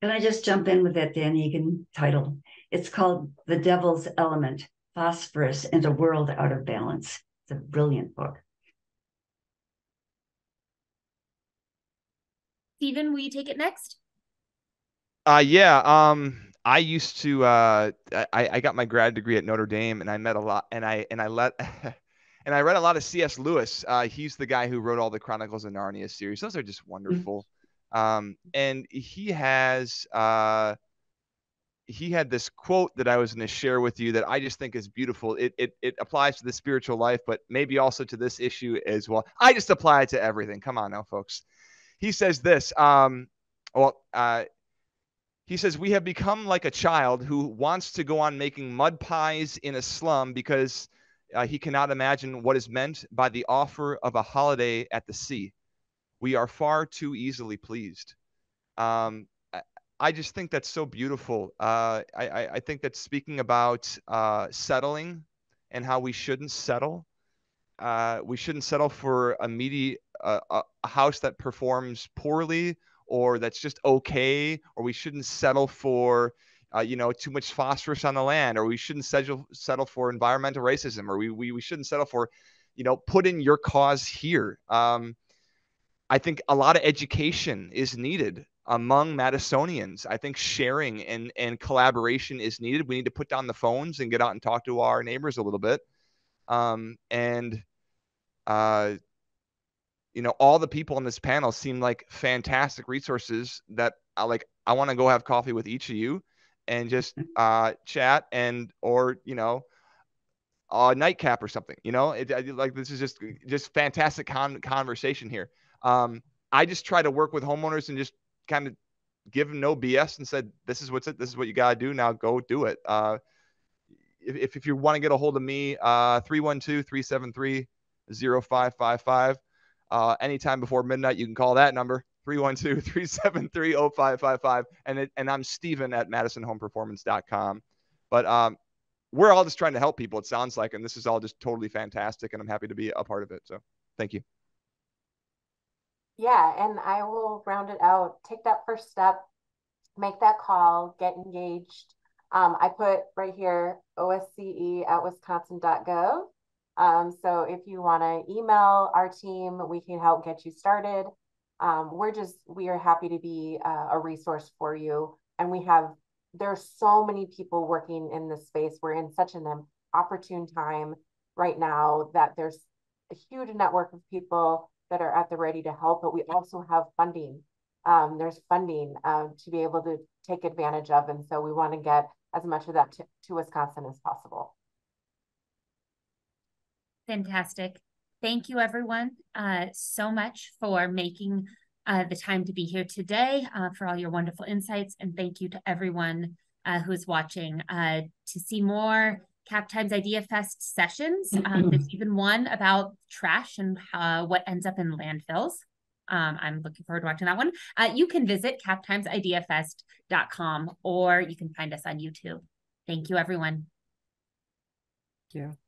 Can I just jump in with that Dan Egan title? It's called The Devil's Element Phosphorus and a World Out of Balance. It's a brilliant book. Stephen, will you take it next? Uh, yeah. Um, I used to. Uh, I I got my grad degree at Notre Dame, and I met a lot, and I and I let. *laughs* and I read a lot of C.S. Lewis. Uh, he's the guy who wrote all the Chronicles of Narnia series. Those are just wonderful. Um, and he has uh, he had this quote that I was going to share with you that I just think is beautiful. It, it it applies to the spiritual life, but maybe also to this issue as well. I just apply it to everything. Come on now, folks. He says this. Um, well, uh, he says, We have become like a child who wants to go on making mud pies in a slum because uh, he cannot imagine what is meant by the offer of a holiday at the sea. We are far too easily pleased. Um, I just think that's so beautiful. Uh, I, I, think that speaking about uh, settling and how we shouldn't settle, uh, we shouldn't settle for a meaty uh, a house that performs poorly or that's just okay, or we shouldn't settle for, uh, you know, too much phosphorus on the land, or we shouldn't settle settle for environmental racism, or we we, we shouldn't settle for, you know, put in your cause here. Um, I think a lot of education is needed among Madisonians. I think sharing and, and collaboration is needed. We need to put down the phones and get out and talk to our neighbors a little bit. Um, and uh, you know, all the people on this panel seem like fantastic resources that I like. I want to go have coffee with each of you and just mm-hmm. uh, chat and, or, you know, a nightcap or something, you know, it, like this is just, just fantastic con- conversation here. Um, I just try to work with homeowners and just kind of give them no BS and said, this is what's it. This is what you got to do. Now go do it. Uh, if, if you want to get a hold of me, uh, 312 373 0555. Uh, anytime before midnight, you can call that number 312 373 0555. And, it, and I'm Stephen at MadisonHomePerformance.com. But um, we're all just trying to help people, it sounds like. And this is all just totally fantastic. And I'm happy to be a part of it. So thank you. Yeah. And I will round it out. Take that first step, make that call, get engaged. Um, I put right here osce at wisconsin.gov. Um, so if you want to email our team, we can help get you started. Um, we're just, we are happy to be uh, a resource for you. And we have, there's so many people working in this space. We're in such an opportune time right now that there's a huge network of people that are at the ready to help, but we also have funding. Um, there's funding um, to be able to take advantage of. And so we want to get as much of that to, to Wisconsin as possible. Fantastic. Thank you, everyone, uh, so much for making uh, the time to be here today, uh, for all your wonderful insights. And thank you to everyone uh, who's watching. Uh, to see more Cap Times Idea Fest sessions, um, *clears throat* there's even one about trash and uh, what ends up in landfills. Um, I'm looking forward to watching that one. you can visit captimesideafest.com or you can find us on YouTube. Thank you, everyone. Thank you.